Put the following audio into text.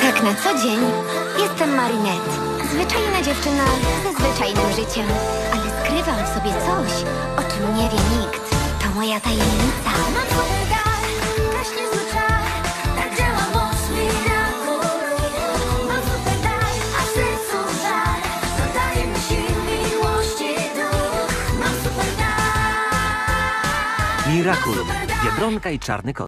Tak na co dzień. Jestem Marinette. Zwyczajna dziewczyna ze zwyczajnym życiem. Ale skrywam w sobie coś, o czym nie wie nikt. To moja tajemnica. Mam super dar, też niezły czar Tak działa moc Miracle Mam super dar, a w sercu żar Dodaje mi sił, miłości duch Mam super dar Miraculum. Biedronka i czarny kot.